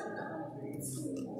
そう。